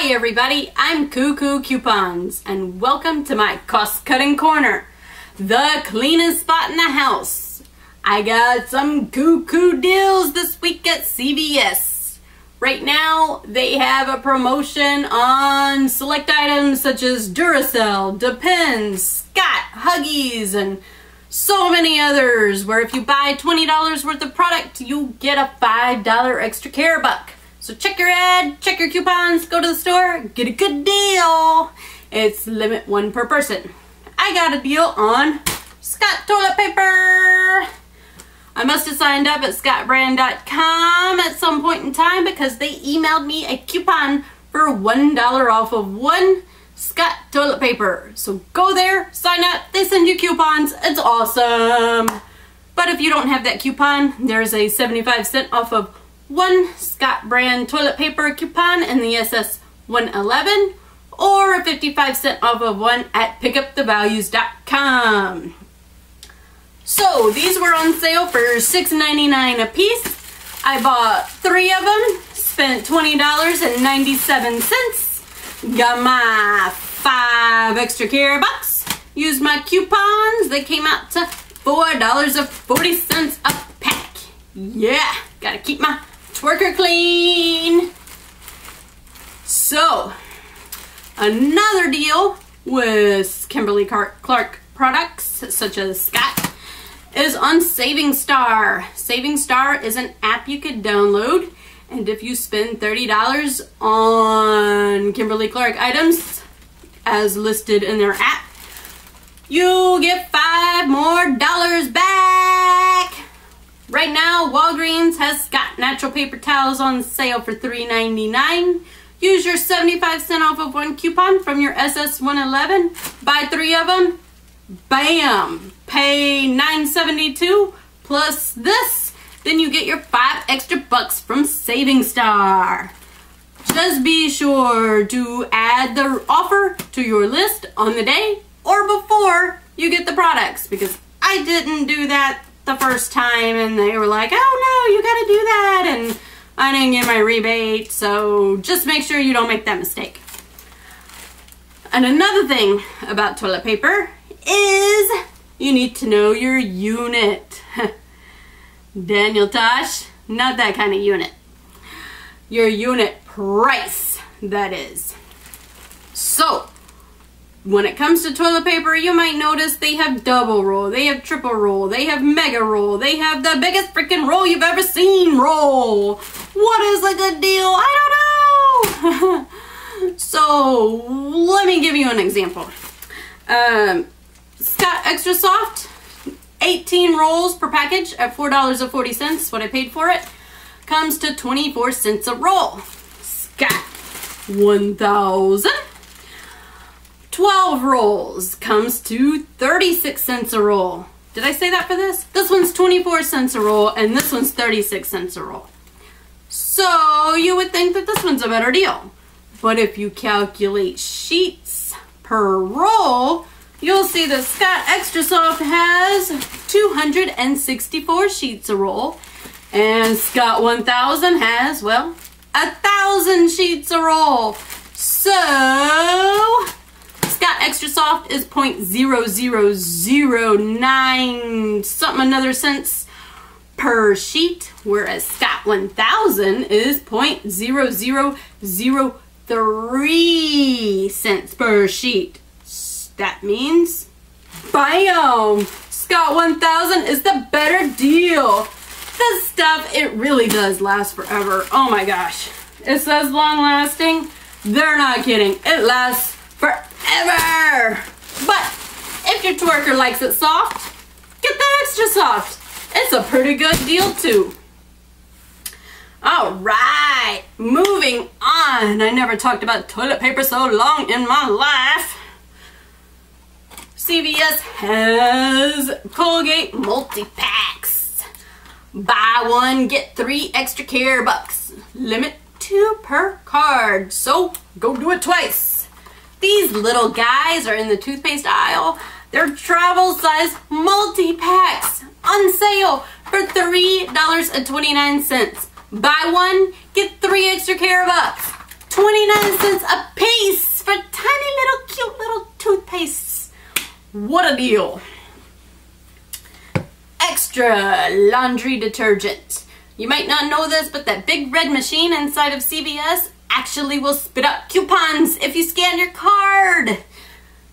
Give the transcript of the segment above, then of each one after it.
Hi everybody, I'm KooKoo Qpons and welcome to my cost cutting corner, the cleanest spot in the house. I got some cuckoo deals this week at CVS. Right now they have a promotion on select items such as Duracell, Depends, Scott, Huggies, and so many others where if you buy $20 worth of product you get a $5 extra care buck. So check your ad, check your coupons, go to the store, get a good deal. It's limit one per person. I got a deal on Scott toilet paper. I must have signed up at scottbrand.com at some point in time because they emailed me a coupon for $1 off of one Scott toilet paper. So go there, sign up, they send you coupons. It's awesome. But if you don't have that coupon, there's a 75 cent off of one Scott brand toilet paper coupon in the SS 111 or a 55 cent off of one at pickupthevalues.com. So these were on sale for $6.99 a piece. I bought three of them, spent $20.97, got my five extra care bucks, used my coupons, they came out to $4.40 a pack. Yeah, gotta keep my twerker clean. So, another deal with Kimberly Clark products such as Scott is on SavingStar. Saving Star is an app you could download and if you spend $30 on Kimberly Clark items as listed in their app, you get five more dollars back. Right now, Walgreens has got natural paper towels on sale for $3.99. Use your 75 cent off of one coupon from your SS111. Buy three of them. Bam! Pay $9.72 plus this. Then you get your five extra bucks from SavingStar. Just be sure to add the offer to your list on the day or before you get the products because I didn't do that the first time and they were like, oh no, you gotta do that. And I didn't get my rebate. So just make sure you don't make that mistake. And another thing about toilet paper is you need to know your unit. Daniel Tosh, not that kind of unit. Your unit price, that is. So, when it comes to toilet paper, you might notice they have double roll, they have triple roll, they have mega roll, they have the biggest freaking roll you've ever seen roll. What is a good deal? I don't know. so let me give you an example. Um, Scott Extra Soft, 18 rolls per package at $4.40, what I paid for it, comes to 24 cents a roll. Scott 1000 12 rolls comes to 36 cents a roll. Did I say that for this? This one's 24 cents a roll and this one's 36 cents a roll. So you would think that this one's a better deal. But if you calculate sheets per roll, you'll see that Scott Extra Soft has 264 sheets a roll and Scott 1000 has, well, a thousand sheets a roll. So is 0.0009 something another cents per sheet, whereas Scott 1000 is 0.0003 cents per sheet. That means, bam! Scott 1000 is the better deal. This stuff, it really does last forever. Oh my gosh. It says long lasting. They're not kidding. It lasts forever. But if your twerker likes it soft, get that extra soft. It's a pretty good deal too. All right, moving on. I never talked about toilet paper so long in my life. CVS has Colgate multi-packs. Buy one, get three extra care bucks. Limit two per card. So go do it twice. These little guys are in the toothpaste aisle. They're travel size multi-packs on sale for $3.29. Buy one, get three extra care bucks. 29 cents a piece for tiny little cute little toothpastes. What a deal. Xtra laundry detergent. You might not know this, but that big red machine inside of CVS actually will spit out coupons if you scan your card.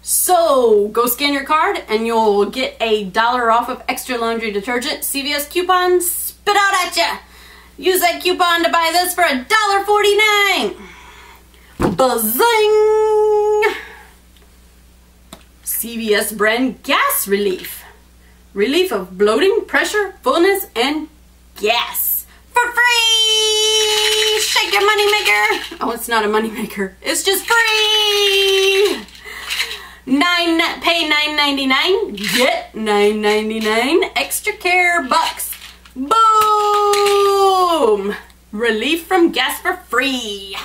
So go scan your card and you'll get a dollar off of Xtra laundry detergent. CVS coupons spit out at you. Use that coupon to buy this for a dollar forty-nine. Buzzing! CVS brand gas relief. Relief of bloating, pressure, fullness, and gas. For free! Shake your money maker. Oh, it's not a money maker. It's just free! Nine pay nine ninety nine, get nine ninety nine extra care bucks. Boom! Relief from gas for free.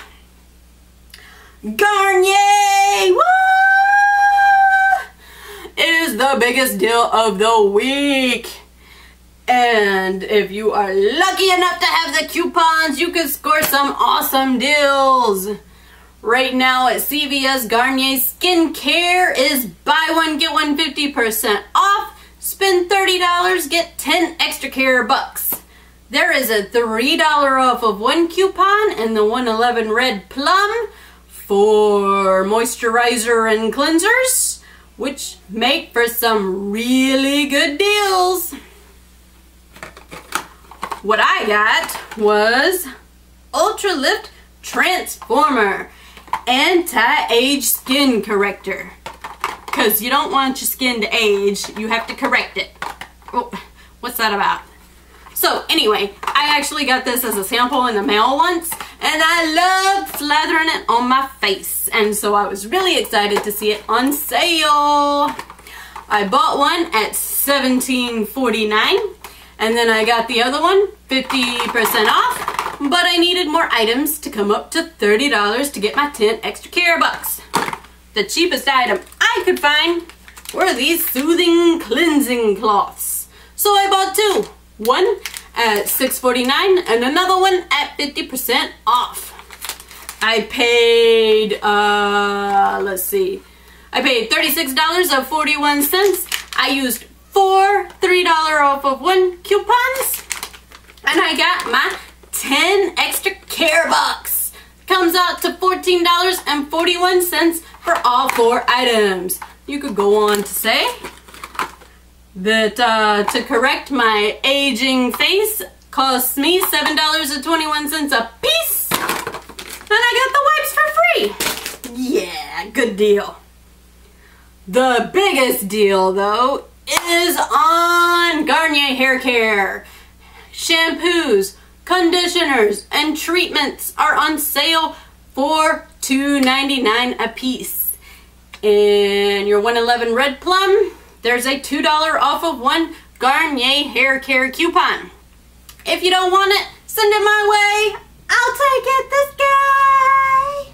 Garnier! Woo! Is the biggest deal of the week. And if you are lucky enough to have the coupons, you can score some awesome deals. Right now at CVS Garnier Skincare is buy one, get one 50% off. Spend $30, get 10 extra care bucks. There is a $3 off of one coupon and the 111 RedPlum for moisturizer and cleansers, which make for some really good deals. What I got was Ultra Lift Transformer anti-age skin corrector. Because you don't want your skin to age, you have to correct it. Oh, what's that about? So anyway, I actually got this as a sample in the mail once, and I loved slathering it on my face. And so I was really excited to see it on sale. I bought one at $17.49, and then I got the other one 50% off but I needed more items to come up to $30 to get my 10 extra care bucks. The cheapest item I could find were these soothing cleansing cloths. So I bought two. One at $6.49 and another one at 50% off. I paid, uh, let's see. I paid $36.41. I used four $3 off of one coupons. And I got my 10 extra care bucks. Comes out to $14.41 for all four items. You could go on to say that uh, to correct my aging face costs me $7.21 a piece. And I got the wipes for free. Yeah, good deal. The biggest deal though is on Garnier Hair Care. Shampoos, conditioners, and treatments are on sale for $2.99 a piece. In your 111 RedPlum, there's a $2 off of one Garnier Hair Care coupon. If you don't want it, send it my way. I'll take it this guy.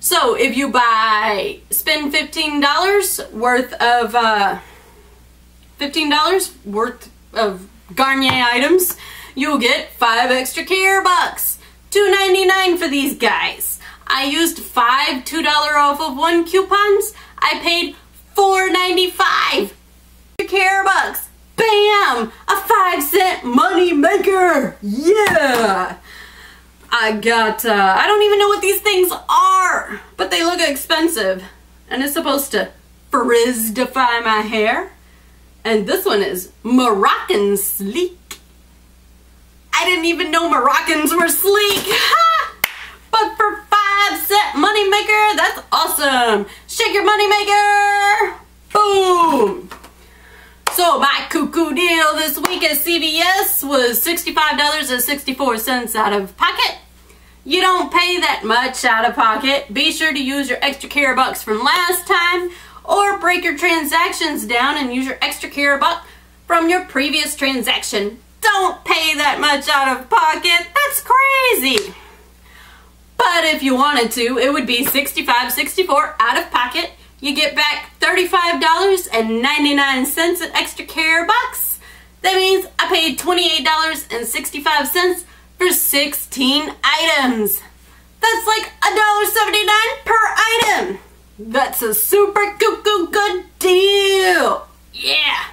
So if you buy, spend $15 worth of, uh, $15 worth of Garnier items, you'll get five extra care bucks. $2.99 for these guys. I used five $2 off of one coupons. I paid $4.95 care bucks. Bam! A five cent money maker. Yeah! I got, uh, I don't even know what these things are, but they look expensive. And it's supposed to frizzify my hair. And this one is Moroccan Sleek. I didn't even know Moroccans were sleek. but for five cent moneymaker, that's awesome. Shake your moneymaker. Boom. So my cuckoo deal this week at CVS was $65.64 out of pocket. You don't pay that much out of pocket. Be sure to use your extra care bucks from last time or break your transactions down and use your extra care buck from your previous transaction don't pay that much out of pocket. That's crazy. But if you wanted to, it would be $65.64 out of pocket. You get back $35.99 in extra care bucks. That means I paid $28.65 for 16 items. That's like $1.79 per item. That's a super cuckoo good deal. Yeah.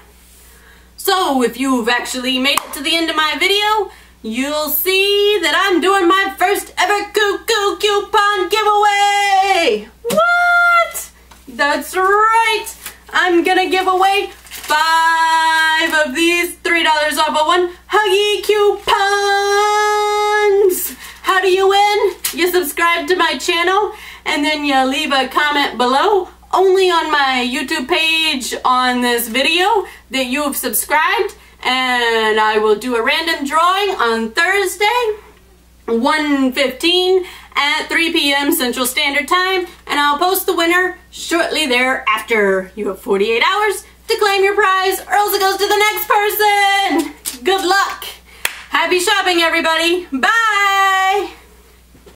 So if you've actually made it to the end of my video, you'll see that I'm doing my first ever cuckoo coupon giveaway. What? That's right. I'm gonna give away five of these $3 off of one Huggy coupons. How do you win? You subscribe to my channel and then you leave a comment below only on my YouTube page on this video that you've subscribed and I will do a random drawing on Thursday 1.15 at 3 p.m. Central Standard Time and I'll post the winner shortly thereafter. You have 48 hours to claim your prize or else it goes to the next person. Good luck. Happy shopping everybody. Bye.